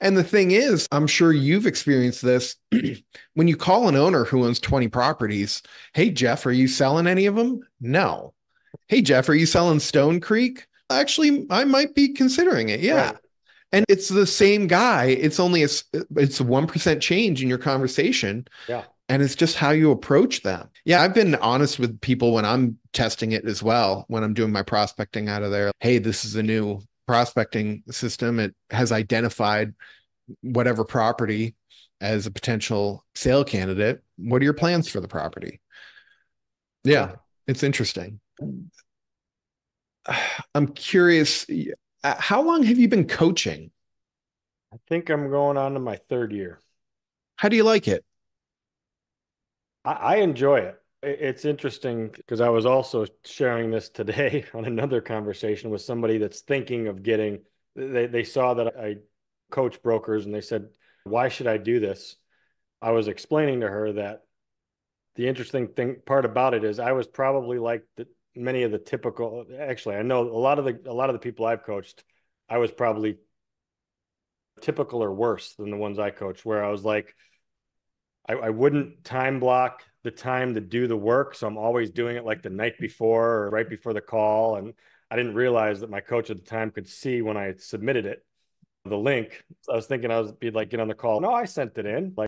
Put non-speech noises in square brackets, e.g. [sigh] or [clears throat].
And the thing is, I'm sure you've experienced this [clears throat] when you call an owner who owns 20 properties. Hey, Jeff, are you selling any of them? No. Hey, Jeff, are you selling Stone Creek? Actually, I might be considering it. Yeah. Right. And it's the same guy. It's only a, it's a 1% change in your conversation. Yeah. And it's just how you approach them. Yeah. I've been honest with people when I'm testing it as well, when I'm doing my prospecting out of there. Hey, this is a new prospecting system. It has identified whatever property as a potential sale candidate. What are your plans for the property? Yeah, it's interesting. I'm curious, uh, how long have you been coaching? I think I'm going on to my third year. How do you like it? I, I enjoy it. It's interesting because I was also sharing this today [laughs] on another conversation with somebody that's thinking of getting. They they saw that I coach brokers and they said, "Why should I do this?" I was explaining to her that the interesting thing part about it is I was probably like the, many of the typical. Actually, I know a lot of the a lot of the people I've coached. I was probably typical or worse than the ones I coached, where I was like, I, I wouldn't time block the time to do the work. So I'm always doing it like the night before or right before the call. And I didn't realize that my coach at the time could see when I submitted it, the link. So I was thinking I was be like, get on the call. No, I sent it in. Like,